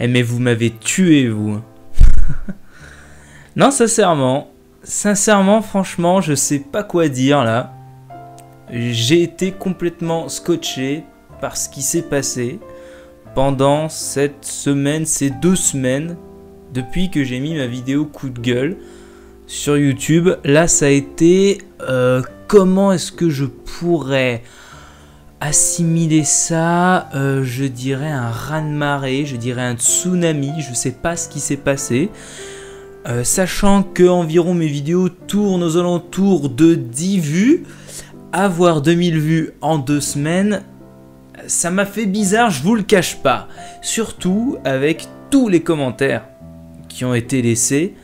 Eh mais vous m'avez tué, vous. non, sincèrement, sincèrement, franchement, je sais pas quoi dire là. J'ai été complètement scotché par ce qui s'est passé pendant cette semaine, ces deux semaines, depuis que j'ai mis ma vidéo coup de gueule sur YouTube. Là, ça a été euh, comment est-ce que je pourrais assimiler ça euh, Je dirais un raz-de-marée, je dirais un tsunami, je sais pas ce qui s'est passé. Euh, sachant que environ mes vidéos tournent aux alentours de 10 vues, avoir 2000 vues en deux semaines, ça m'a fait bizarre, je vous le cache pas. Surtout avec tous les commentaires qui ont été laissés.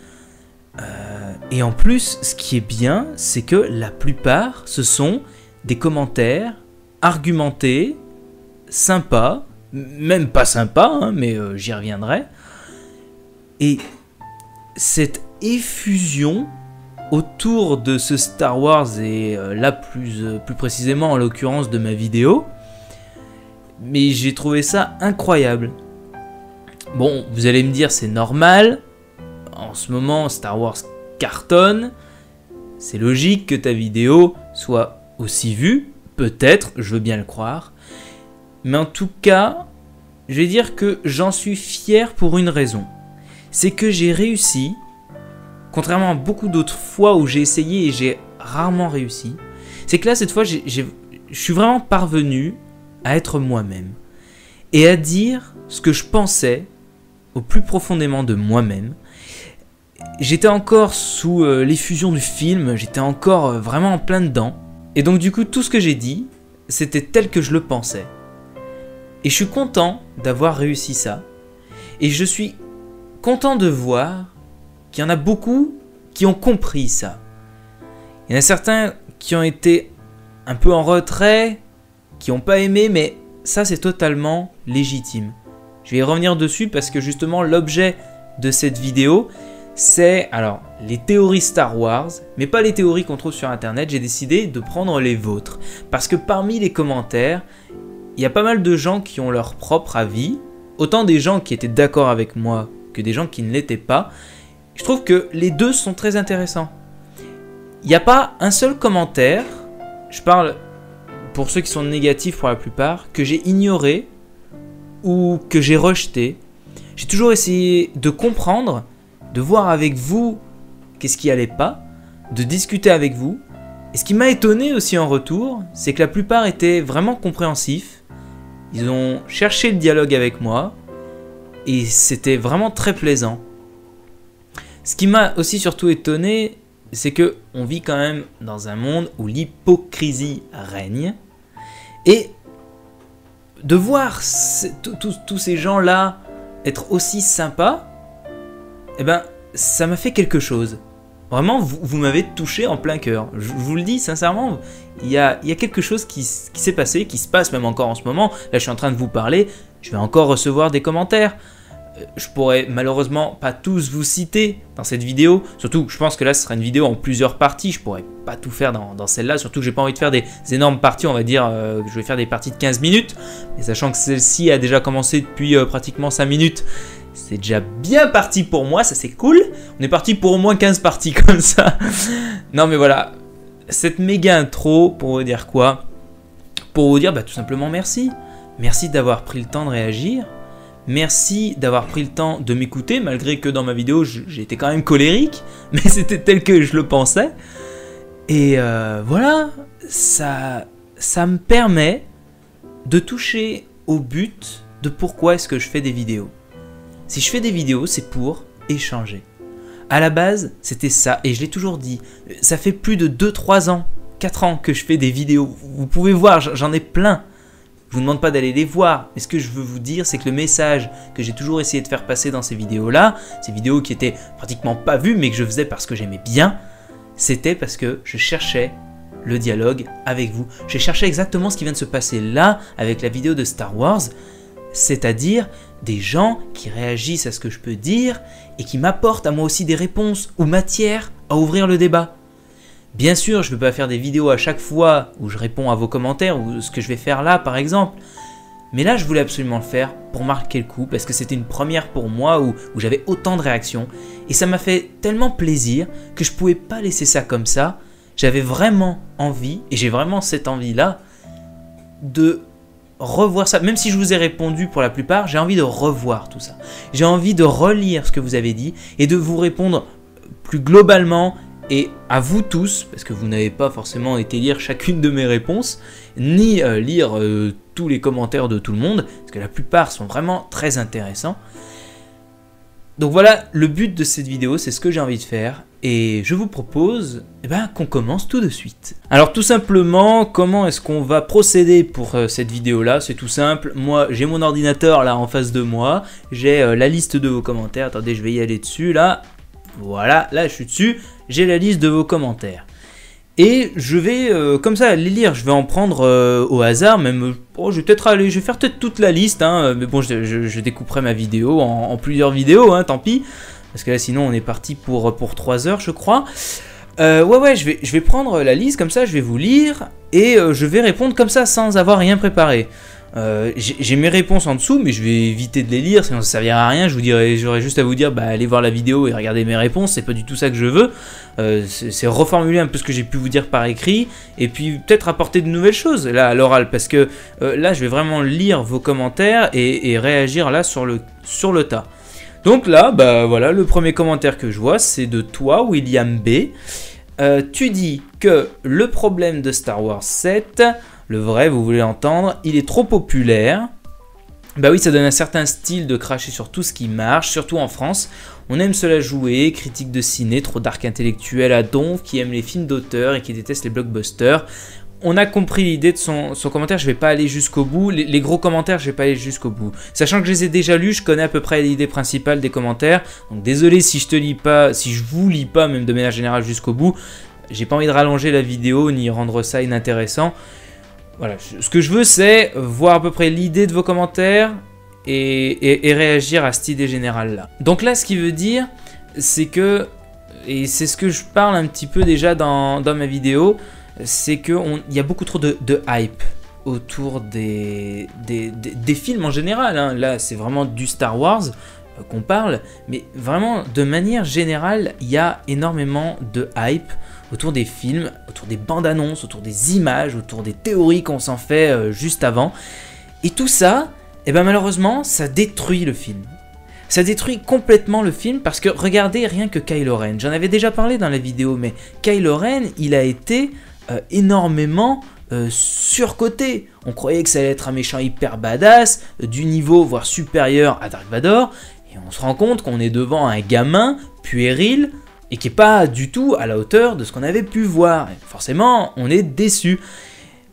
Euh, et en plus, ce qui est bien, c'est que la plupart, ce sont des commentaires argumentés, sympas, même pas sympas, hein, mais euh, j'y reviendrai. Et cette effusion autour de ce Star Wars et euh, là plus, plus précisément en l'occurrence de ma vidéo, mais j'ai trouvé ça incroyable. Bon, vous allez me dire c'est normal, en ce moment Star Wars cartonne, c'est logique que ta vidéo soit aussi vue, peut-être, je veux bien le croire, mais en tout cas, je vais dire que j'en suis fier pour une raison. C'est que j'ai réussi, contrairement à beaucoup d'autres fois où j'ai essayé et j'ai rarement réussi, c'est que là, cette fois, je suis vraiment parvenu à être moi-même et à dire ce que je pensais au plus profondément de moi-même. J'étais encore sous euh, l'effusion du film, j'étais encore euh, vraiment en plein dedans. Et donc du coup, tout ce que j'ai dit, c'était tel que je le pensais. Et je suis content d'avoir réussi ça. Et je suis content de voir qu'il y en a beaucoup qui ont compris ça. Il y en a certains qui ont été un peu en retrait, qui n'ont pas aimé, mais ça c'est totalement légitime. Je vais y revenir dessus parce que justement l'objet de cette vidéo, c'est alors les théories Star Wars, mais pas les théories qu'on trouve sur internet. J'ai décidé de prendre les vôtres parce que parmi les commentaires, il y a pas mal de gens qui ont leur propre avis, autant des gens qui étaient d'accord avec moi que des gens qui ne l'étaient pas. Je trouve que les deux sont très intéressants. Il n'y a pas un seul commentaire, je parle pour ceux qui sont négatifs pour la plupart, que j'ai ignoré ou que j'ai rejeté. J'ai toujours essayé de comprendre, de voir avec vous qu'est-ce qui allait pas, de discuter avec vous. Et ce qui m'a étonné aussi en retour, c'est que la plupart étaient vraiment compréhensifs. Ils ont cherché le dialogue avec moi et c'était vraiment très plaisant. Ce qui m'a aussi surtout étonné, c'est que on vit quand même dans un monde où l'hypocrisie règne et de voir tous ces gens-là être aussi sympas, eh ben, ça m'a fait quelque chose. Vraiment, vous, m'avez touché en plein cœur. Je, vous le dis sincèrement, il y a, quelque chose qui, s'est passé, qui se passe même encore en ce moment. Là, je suis en train de vous parler, je vais encore recevoir des commentaires. Euh, je pourrais malheureusement pas tous vous citer dans cette vidéo. Surtout, je pense que là, ce sera une vidéo en plusieurs parties. Je pourrais pas tout faire dans, celle-là. Surtout que j'ai pas envie de faire des énormes parties. On va dire euh, je vais faire des parties de 15 minutes. Mais sachant que celle-ci a déjà commencé depuis euh, pratiquement 5 minutes, c'est déjà bien parti pour moi. Ça, c'est cool. On est parti pour au moins 15 parties comme ça. non, mais voilà. Cette méga intro, pour vous dire quoi? Pour vous dire bah, tout simplement merci. Merci d'avoir pris le temps de réagir. Merci d'avoir pris le temps de m'écouter, malgré que dans ma vidéo j'étais quand même colérique, mais c'était tel que je le pensais. Et euh, voilà, ça, ça me permet de toucher au but de pourquoi est-ce que je fais des vidéos. Si je fais des vidéos, c'est pour échanger. À la base, c'était ça, et je l'ai toujours dit. Ça fait plus de 2-3 ans, 4 ans que je fais des vidéos. Vous pouvez voir, j'en ai plein. Je vous demande pas d'aller les voir, mais ce que je veux vous dire, c'est que le message que j'ai toujours essayé de faire passer dans ces vidéos-là, ces vidéos qui étaient pratiquement pas vues, mais que je faisais parce que j'aimais bien, c'était parce que je cherchais le dialogue avec vous. J'ai cherché exactement ce qui vient de se passer là avec la vidéo de Star Wars, c'est-à-dire des gens qui réagissent à ce que je peux dire et qui m'apportent à moi aussi des réponses ou matière à ouvrir le débat. Bien sûr, je ne peux pas faire des vidéos à chaque fois où je réponds à vos commentaires ou ce que je vais faire là par exemple. Mais là, je voulais absolument le faire pour marquer le coup, parce que c'était une première pour moi où, j'avais autant de réactions. Et ça m'a fait tellement plaisir que je pouvais pas laisser ça comme ça. J'avais vraiment envie, et j'ai vraiment cette envie-là, de revoir ça. Même si je vous ai répondu pour la plupart, j'ai envie de revoir tout ça. J'ai envie de relire ce que vous avez dit et de vous répondre plus globalement et à vous tous, parce que vous n'avez pas forcément été lire chacune de mes réponses, ni euh, lire euh, tous les commentaires de tout le monde, parce que la plupart sont vraiment très intéressants. Donc voilà, le but de cette vidéo, c'est ce que j'ai envie de faire, et je vous propose eh ben, qu'on commence tout de suite. Alors tout simplement, comment est-ce qu'on va procéder pour euh, cette vidéo-là? C'est tout simple, moi j'ai mon ordinateur là en face de moi, j'ai la liste de vos commentaires, attendez je vais y aller dessus là, voilà, là je suis dessus, j'ai la liste de vos commentaires. Et je vais euh, comme ça les lire, je vais en prendre euh, au hasard, même oh, je vais peut-être aller, je vais faire peut-être toute la liste, hein, mais bon je, découperai ma vidéo en, plusieurs vidéos, hein, tant pis, parce que là sinon on est parti pour, pour 3 heures je crois. Euh, ouais ouais, je vais, je vais prendre la liste comme ça, je vais vous lire, et je vais répondre comme ça sans avoir rien préparé. Euh, j'ai mes réponses en dessous, mais je vais éviter de les lire, sinon ça servira à rien. Je vous dirais, j'aurais juste à vous dire, bah allez voir la vidéo et regardez mes réponses. C'est pas du tout ça que je veux. Euh, c'est reformuler un peu ce que j'ai pu vous dire par écrit, et puis peut-être apporter de nouvelles choses là à l'oral, parce que euh, là je vais vraiment lire vos commentaires et, réagir là sur le sur le tas. Donc là, bah voilà, le premier commentaire que je vois, c'est de toi, William B. tu dis que le problème de Star Wars 7 le vrai, vous voulez entendre, il est trop populaire. Bah oui, ça donne un certain style de cracher sur tout ce qui marche, surtout en France. On aime cela jouer, critique de ciné, trop dark intellectuel à donf, qui aime les films d'auteur et qui déteste les blockbusters. On a compris l'idée de son, commentaire, je vais pas aller jusqu'au bout. Les, gros commentaires, je vais pas aller jusqu'au bout. Sachant que je les ai déjà lus, je connais à peu près l'idée principale des commentaires. Donc désolé si je te lis pas, si je vous lis pas même de manière générale jusqu'au bout. J'ai pas envie de rallonger la vidéo ni rendre ça inintéressant. Voilà, ce que je veux, c'est voir à peu près l'idée de vos commentaires et, réagir à cette idée générale-là. Donc là, ce qui veut dire, c'est que, et c'est ce que je parle un petit peu déjà dans, ma vidéo, c'est qu'il y a beaucoup trop de, hype autour des, films en général. Hein. Là, c'est vraiment du Star Wars euh, qu'on parle, mais vraiment, de manière générale, il y a énormément de hype autour des films, autour des bandes annonces, autour des images, autour des théories qu'on s'en fait euh, juste avant. Et tout ça, eh ben malheureusement, ça détruit le film. Ça détruit complètement le film parce que regardez rien que Kylo Ren. J'en avais déjà parlé dans la vidéo, mais Kylo Ren, il a été euh, énormément euh, surcoté. On croyait que ça allait être un méchant hyper badass, du niveau voire supérieur à Dark Vador, et on se rend compte qu'on est devant un gamin puéril et qui est pas du tout à la hauteur de ce qu'on avait pu voir. forcément, on est déçu.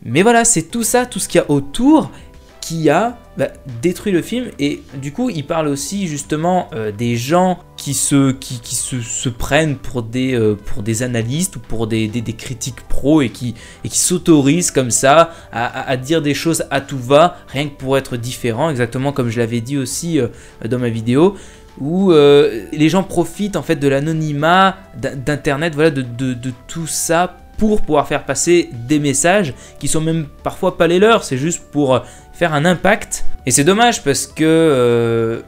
Mais voilà, c'est tout ça, tout ce qu'il y a autour qui a bah, détruit le film et du coup il parle aussi justement euh, des gens qui se, se, prennent pour des, euh, pour des analystes ou pour des, des, critiques pro et qui, et qui s'autorisent comme ça à, dire des choses à tout va rien que pour être différent exactement comme je l'avais dit aussi euh, dans ma vidéo où euh, les gens profitent en fait de l'anonymat d'internet, voilà, de, tout ça pour pouvoir faire passer des messages qui sont même parfois pas les leurs, c'est juste pour faire un impact. Et c'est dommage parce que euh,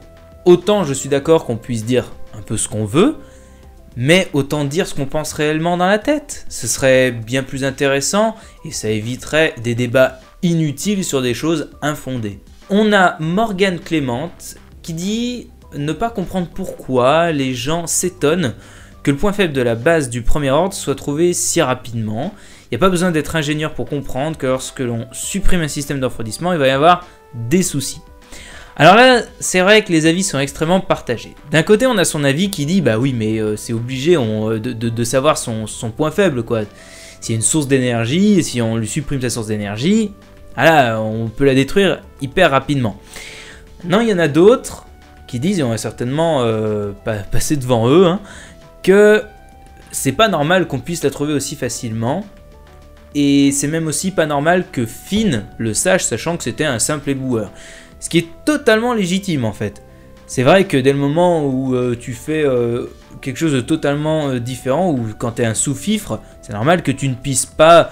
autant je suis d'accord qu'on puisse dire un peu ce qu'on veut, mais autant dire ce qu'on pense réellement dans la tête. Ce serait bien plus intéressant et ça éviterait des débats inutiles sur des choses infondées. On a Morgane Clément qui dit ne pas comprendre pourquoi les gens s'étonnent que le point faible de la base du premier ordre soit trouvé si rapidement. Il n'y a pas besoin d'être ingénieur pour comprendre que lorsque l'on supprime un système de refroidissement, il va y avoir des soucis. Alors là, c'est vrai que les avis sont extrêmement partagés. D'un côté, on a son avis qui dit bah oui, mais euh, c'est obligé euh, de, savoir son, point faible, quoi. S'il y a une source d'énergie, si on lui supprime sa source d'énergie, ah on peut la détruire hyper rapidement. Non, il y en a d'autres qui disent, et on va certainement euh, passer devant eux, hein, que c'est pas normal qu'on puisse la trouver aussi facilement. Et c'est même aussi pas normal que Finn le sache, sachant que c'était un simple éboueur. Ce qui est totalement légitime en fait. C'est vrai que dès le moment où euh, tu fais euh, quelque chose de totalement différent, ou quand tu es un sous-fifre, c'est normal que tu ne puisses pas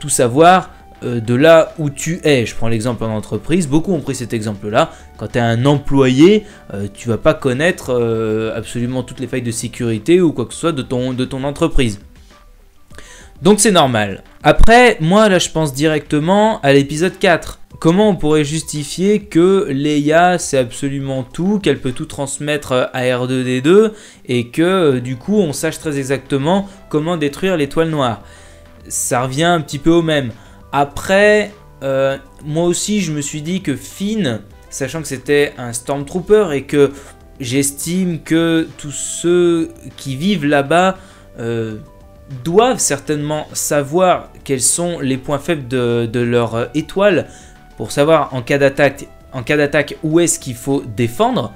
tout savoir de là où tu es. Je prends l'exemple en entreprise, beaucoup ont pris cet exemple-là. Quand tu es un employé, euh, tu vas pas connaître euh, absolument toutes les failles de sécurité ou quoi que ce soit de ton, entreprise. Donc c'est normal. Après, moi là je pense directement à l'épisode 4. Comment on pourrait justifier que Leia c'est absolument tout, qu'elle peut tout transmettre à R2D2 et que du coup on sache très exactement comment détruire l'étoile noire? Ça revient un petit peu au même. Après, euh, moi aussi, je me suis dit que Finn, sachant que c'était un Stormtrooper et que j'estime que tous ceux qui vivent là-bas euh, doivent certainement savoir quels sont les points faibles de, leur étoile pour savoir en cas d'attaque en cas d'attaque où est-ce qu'il faut défendre.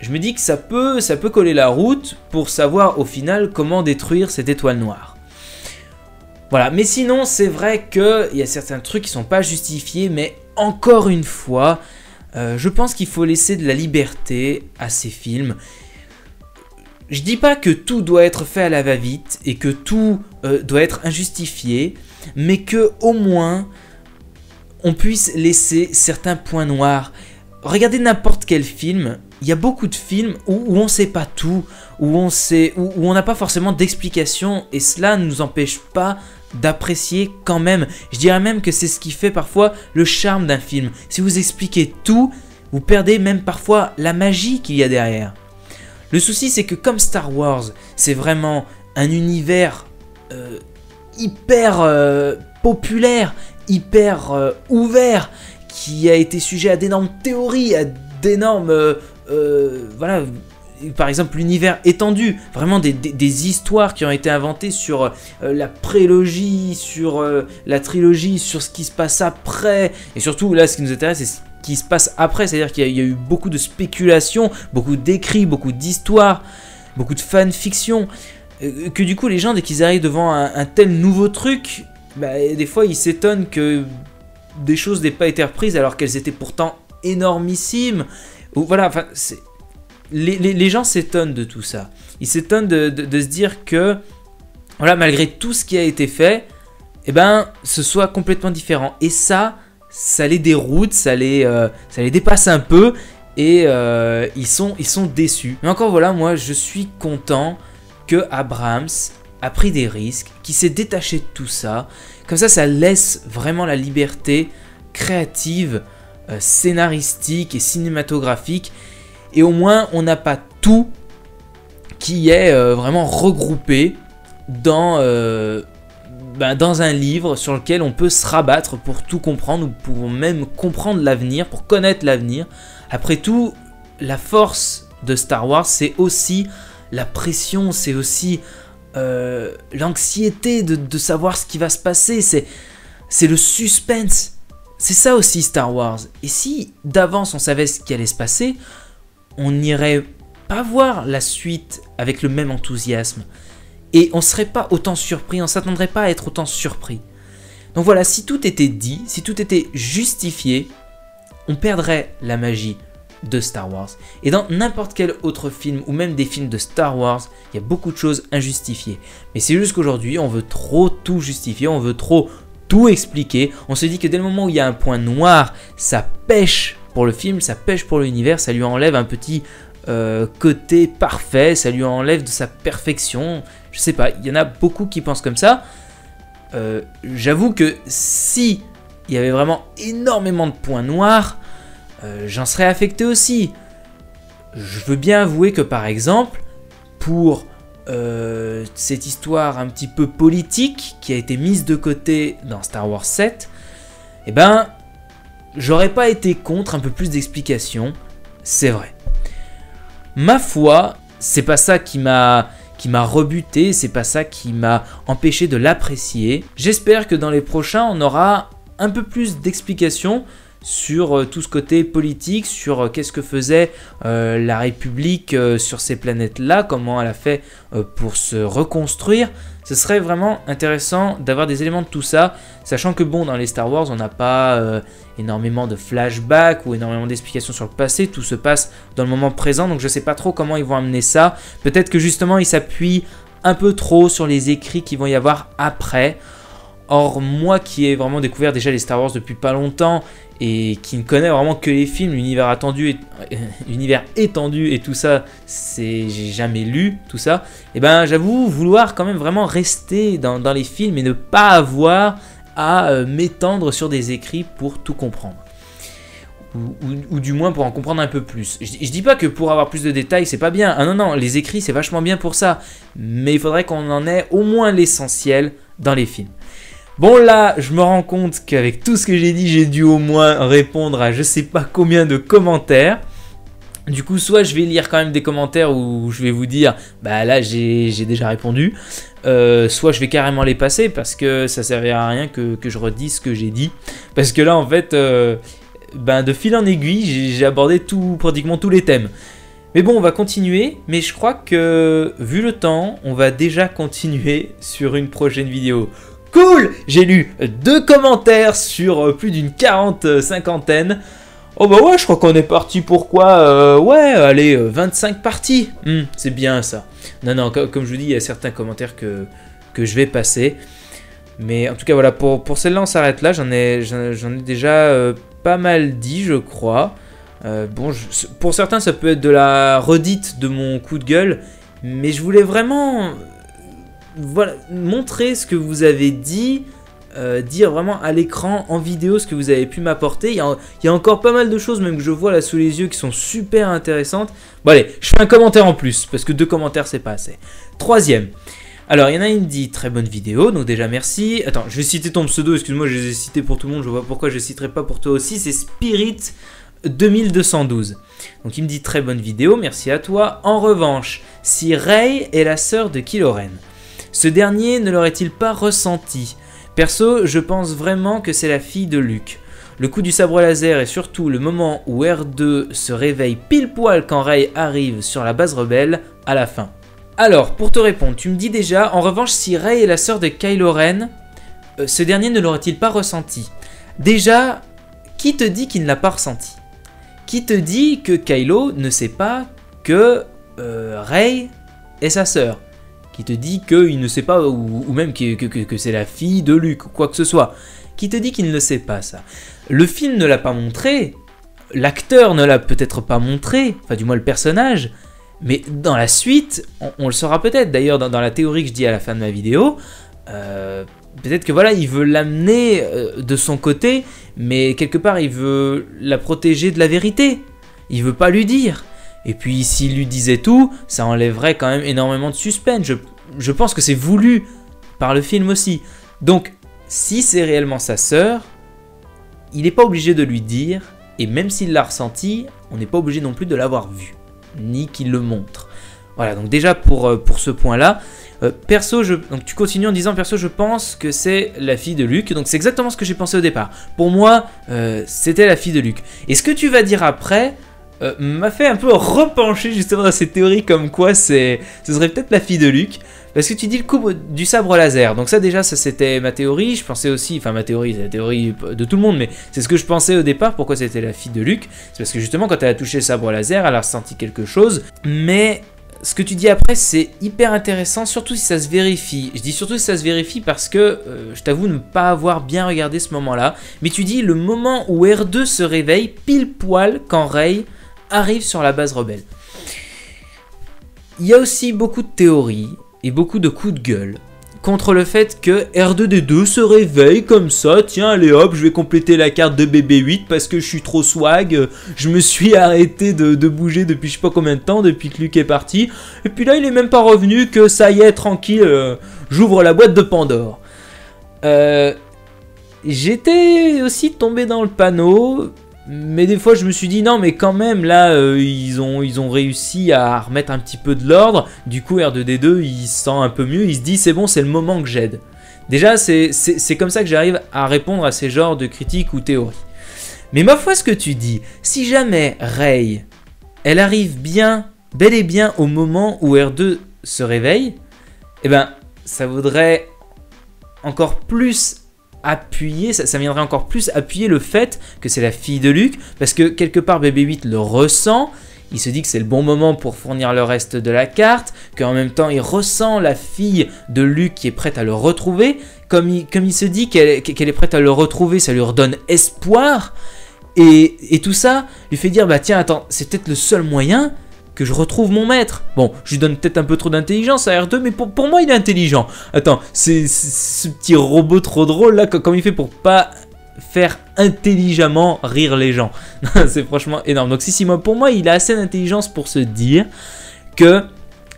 Je me dis que ça peut, ça peut coller la route pour savoir au final comment détruire cette étoile noire. Voilà, mais sinon, c'est vrai qu'il y a certains trucs qui sont pas justifiés, mais encore une fois, euh, je pense qu'il faut laisser de la liberté à ces films. Je dis pas que tout doit être fait à la va-vite et que tout euh, doit être injustifié, mais que au moins on puisse laisser certains points noirs. Regardez n'importe quel film, il y a beaucoup de films où, on on sait pas tout, où on sait, où, on n'a pas forcément d'explication, et cela ne nous empêche pas d'apprécier quand même. Je dirais même que c'est ce qui fait parfois le charme d'un film. Si vous expliquez tout, vous perdez même parfois la magie qu'il y a derrière. Le souci c'est que comme Star Wars, c'est vraiment un univers euh, hyper euh, populaire, hyper euh, ouvert, qui a été sujet à d'énormes théories, à d'énormes voilà, par exemple l'univers étendu, vraiment des, histoires qui ont été inventées sur euh, la prélogie, sur euh, la trilogie, sur ce qui se passe après, et surtout là ce qui nous intéresse c'est ce qui se passe après, c'est-à-dire qu'il y, a eu beaucoup de spéculations, beaucoup d'écrits, beaucoup d'histoires, beaucoup de fanfiction, que du coup les gens dès qu'ils arrivent devant un, tel nouveau truc, bah, des fois ils s'étonnent que des choses n'aient pas été reprises alors qu'elles étaient pourtant énormissimes. Voilà, enfin, les, gens s'étonnent de tout ça. Ils s'étonnent de, se dire que, voilà, malgré tout ce qui a été fait, eh ben, ce soit complètement différent. Et ça, ça les déroute, ça les, euh, ça les dépasse un peu, et euh, ils, sont, ils sont déçus. Mais encore voilà, moi, je suis content que Abrams a pris des risques, qui s'est détaché de tout ça. Comme ça, ça laisse vraiment la liberté créative euh, scénaristique et cinématographique. Et au moins, on n'a pas tout qui est euh, vraiment regroupé dans, euh, ben, dans un livre sur lequel on peut se rabattre pour tout comprendre ou pour même comprendre l'avenir, pour connaître l'avenir. Après tout, la force de Star Wars, c'est aussi la pression, c'est aussi l'anxiété de, de, savoir ce qui va se passer, c'est le suspense. C'est ça aussi Star Wars. Et si d'avance on savait ce qui allait se passer, on n'irait pas voir la suite avec le même enthousiasme. Et on serait pas autant surpris, on s'attendrait pas à être autant surpris. Donc voilà, si tout était dit, si tout était justifié, on perdrait la magie de Star Wars. Et dans n'importe quel autre film, ou même des films de Star Wars, il y a beaucoup de choses injustifiées. Mais c'est juste qu'aujourd'hui, on veut trop tout justifier, on veut trop tout expliquer. On se dit que dès le moment où il y a un point noir, ça pêche pour le film, ça pêche pour l'univers, ça lui enlève un petit euh, côté parfait, ça lui enlève de sa perfection. Je sais pas, il y en a beaucoup qui pensent comme ça. Euh, j'avoue que si il y avait vraiment énormément de points noirs, euh, j'en serais affecté aussi. Je veux bien avouer que par exemple, pour cette histoire un petit peu politique qui a été mise de côté dans Star Wars 7, eh ben, j'aurais pas été contre un peu plus d'explications, c'est vrai. Ma foi, c'est pas ça qui m'a rebuté, c'est pas ça qui m'a empêché de l'apprécier. J'espère que dans les prochains, on aura un peu plus d'explications sur euh, tout ce côté politique, sur euh, qu'est-ce que faisait euh, la République sur ces planètes-là, comment elle a fait pour se reconstruire. Ce serait vraiment intéressant d'avoir des éléments de tout ça, sachant que bon, dans les Star Wars, on n'a pas énormément de flashbacks ou énormément d'explications sur le passé, tout se passe dans le moment présent, donc je sais pas trop comment ils vont amener ça. Peut-être que justement, ils s'appuient un peu trop sur les écrits qui vont y avoir après. Or, moi qui ai vraiment découvert déjà les Star Wars depuis pas longtemps et qui ne connaît vraiment que les films, l'univers attendu, étendu et tout ça, c'est j'ai jamais lu tout ça. Et eh ben, j'avoue vouloir quand même vraiment rester dans, les films et ne pas avoir à euh, m'étendre sur des écrits pour tout comprendre. Ou, du moins pour en comprendre un peu plus. Je, je dis pas que pour avoir plus de détails c'est pas bien. Ah non non, les écrits c'est vachement bien pour ça. Mais il faudrait qu'on en ait au moins l'essentiel dans les films. Bon là, je me rends compte qu'avec tout ce que j'ai dit, j'ai dû au moins répondre à je sais pas combien de commentaires. Du coup, soit je vais lire quand même des commentaires où je vais vous dire, bah là j'ai déjà répondu, euh, soit je vais carrément les passer parce que ça servira à rien que, je redise ce que j'ai dit. Parce que là en fait, euh, ben, de fil en aiguille, j'ai abordé tout, pratiquement tous les thèmes. Mais bon, on va continuer, mais je crois que vu le temps, on va déjà continuer sur une prochaine vidéo. Cool J'ai lu deux commentaires sur euh, plus d'une quarante euh, cinquantaine. Oh bah ouais, je crois qu'on est parti pour quoi euh, Ouais, allez, 25 parties. Hmm, c'est bien ça. Non, non, comme je vous dis, il y a certains commentaires que, que je vais passer. Mais en tout cas, voilà, pour, pour celle-là, on s'arrête là. J'en ai, j'en ai déjà pas mal dit, je crois. bon, pour certains, ça peut être de la redite de mon coup de gueule. Mais je voulais vraiment voilà, montrer ce que vous avez dit, euh, dire vraiment à l'écran, en vidéo, ce que vous avez pu m'apporter. Il, y, a encore pas mal de choses, même que je vois là sous les yeux, qui sont super intéressantes. Bon allez, je fais un commentaire en plus, parce que deux commentaires, c'est pas assez. Troisième. Alors, il y en a une dit très bonne vidéo, donc déjà merci. Attends, je vais citer ton pseudo, excuse-moi, je les ai cités pour tout le monde, je vois pourquoi je ne citerai pas pour toi aussi. C'est Spirit 2212. Donc il me dit très bonne vidéo, merci à toi. En revanche, si Rey est la sœur de Kylo ce dernier ne l'aurait-il pas ressenti? Perso, je pense vraiment que c'est la fille de Luke. Le coup du sabre laser et surtout le moment où R2 se réveille pile poil quand Rey arrive sur la base rebelle à la fin. Alors, pour te répondre, tu me dis déjà, en revanche, si Rey est la sœur de Kylo Ren, euh, ce dernier ne l'aurait-il pas ressenti? Déjà, qui te dit qu'il ne l'a pas ressenti? Qui te dit que Kylo ne sait pas que euh, Rey est sa sœur? Qui te dit qu'il ne sait pas, ou, même que, c'est la fille de Luc, quoi que ce soit, qui te dit qu'il ne sait pas ça. Le film ne l'a pas montré, l'acteur ne l'a peut-être pas montré, enfin du moins le personnage, mais dans la suite, on, le saura peut-être. D'ailleurs, dans, la théorie que je dis à la fin de ma vidéo, euh, peut-être que voilà, il veut l'amener euh, de son côté, mais quelque part, il veut la protéger de la vérité. Il veut pas lui dire. Et puis s'il lui disait tout, ça enlèverait quand même énormément de suspense. Je, pense que c'est voulu par le film aussi. Donc, si c'est réellement sa sœur, il n'est pas obligé de lui dire, et même s'il l'a ressenti, on n'est pas obligé non plus de l'avoir vu, ni qu'il le montre. Voilà, donc déjà pour, euh, ce point-là, euh, perso, tu continues en disant perso, je pense que c'est la fille de Luc. Donc c'est exactement ce que j'ai pensé au départ. Pour moi, euh, c'était la fille de Luc. Et ce que tu vas dire après, euh, m'a fait un peu repencher justement dans cette théorie comme quoi c'est, ce serait peut-être la fille de Luc. Parce que tu dis le coup du sabre laser. Donc ça déjà, ça c'était ma théorie. Je pensais aussi, enfin ma théorie, c'est la théorie de tout le monde, mais c'est ce que je pensais au départ. Pourquoi c'était la fille de Luc C'est parce que justement quand elle a touché le sabre laser, elle a ressenti quelque chose. Mais ce que tu dis après, c'est hyper intéressant, surtout si ça se vérifie. Je dis surtout si ça se vérifie parce que euh, je t'avoue ne pas avoir bien regardé ce moment-là. Mais tu dis le moment où R2 se réveille pile poil quand Rey arrive sur la base rebelle. Il y a aussi beaucoup de théories et beaucoup de coups de gueule contre le fait que R2D2 se réveille comme ça, tiens allez hop, je vais compléter la carte de BB8 parce que je suis trop swag, je me suis arrêté de, bouger depuis je sais pas combien de temps, depuis que Luc est parti, et puis là il est même pas revenu que ça y est, tranquille, euh, j'ouvre la boîte de Pandore. Euh, j'étais aussi tombé dans le panneau, mais des fois, je me suis dit non, mais quand même, là, euh, ils, ont, réussi à remettre un petit peu de l'ordre. Du coup, R2D2, il se sent un peu mieux. Il se dit c'est bon, c'est le moment que j'aide. Déjà, c'est comme ça que j'arrive à répondre à ces genres de critiques ou théories. Mais ma foi, ce que tu dis, si jamais Rey, elle arrive bien, bel et bien au moment où R2 se réveille, eh ben, ça vaudrait encore plus appuyer, ça, viendrait encore plus appuyer le fait que c'est la fille de Luc, parce que quelque part BB-8 le ressent, il se dit que c'est le bon moment pour fournir le reste de la carte, qu'en même temps il ressent la fille de Luc qui est prête à le retrouver. comme il, comme il se dit qu'elle qu'elle est prête à le retrouver, ça lui redonne espoir. Et, et tout ça lui fait dire, bah tiens, attends, c'est peut-être le seul moyen que je retrouve mon maître. Bon, je lui donne peut-être un peu trop d'intelligence à R2, mais pour, moi, il est intelligent. Attends, c'est ce petit robot trop drôle là, comme il fait pour pas faire intelligemment rire les gens. c'est franchement énorme. Donc si, si, moi, pour moi, il a assez d'intelligence pour se dire que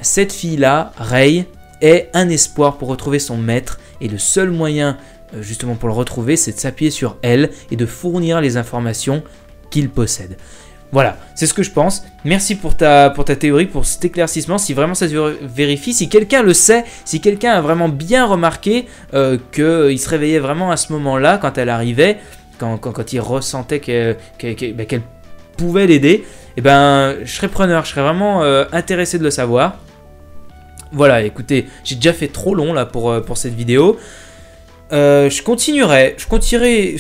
cette fille-là, Rey, est un espoir pour retrouver son maître. Et le seul moyen, euh, justement, pour le retrouver, c'est de s'appuyer sur elle et de fournir les informations qu'il possède. Voilà, c'est ce que je pense. Merci pour ta, pour ta théorie, pour cet éclaircissement. Si vraiment ça se vérifie, si quelqu'un le sait, si quelqu'un a vraiment bien remarqué euh, qu'il se réveillait vraiment à ce moment-là, quand elle arrivait, quand, quand, il ressentait ben, qu'elle pouvait l'aider, eh ben, je serais preneur, je serais vraiment euh, intéressé de le savoir. Voilà, écoutez, j'ai déjà fait trop long là pour, euh, pour cette vidéo. Euh, je continuerai, je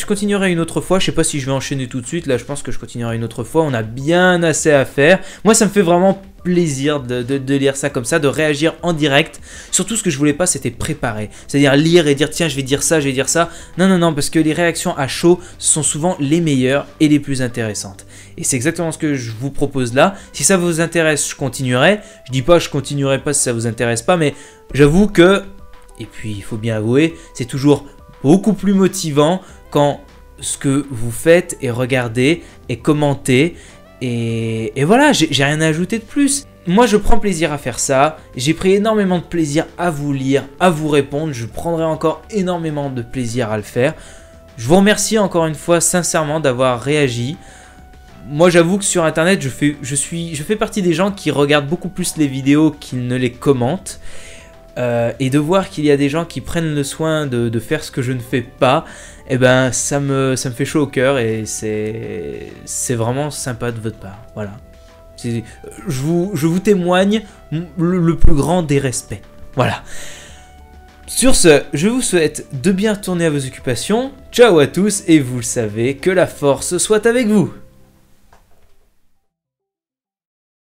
continuerai, une autre fois. Je sais pas si je vais enchaîner tout de suite. Là, je pense que je continuerai une autre fois. On a bien assez à faire. Moi, ça me fait vraiment plaisir de, de, lire ça comme ça, de réagir en direct. Surtout, ce que je voulais pas, c'était préparer. C'est-à-dire lire et dire tiens, je vais dire ça, je vais dire ça. Non, non, non, parce que les réactions à chaud sont souvent les meilleures et les plus intéressantes. Et c'est exactement ce que je vous propose là. Si ça vous intéresse, je continuerai. Je dis pas je continuerai pas si ça vous intéresse pas, mais j'avoue que et puis, il faut bien avouer, c'est toujours beaucoup plus motivant quand ce que vous faites est regardé, est commenté. Et, voilà, j'ai rien à ajouter de plus. Moi, je prends plaisir à faire ça. J'ai pris énormément de plaisir à vous lire, à vous répondre. Je prendrai encore énormément de plaisir à le faire. Je vous remercie encore une fois sincèrement d'avoir réagi. Moi, j'avoue que sur Internet, je fais, je, suis, je fais partie des gens qui regardent beaucoup plus les vidéos qu'ils ne les commentent. Euh, et de voir qu'il y a des gens qui prennent le soin de, faire ce que je ne fais pas, eh ben ça me, ça me fait chaud au cœur et c'est, vraiment sympa de votre part. Voilà. Je vous, je vous témoigne le, le plus grand des respects. Voilà. Sur ce, je vous souhaite de bien tourner à vos occupations. Ciao à tous et vous le savez, que la force soit avec vous.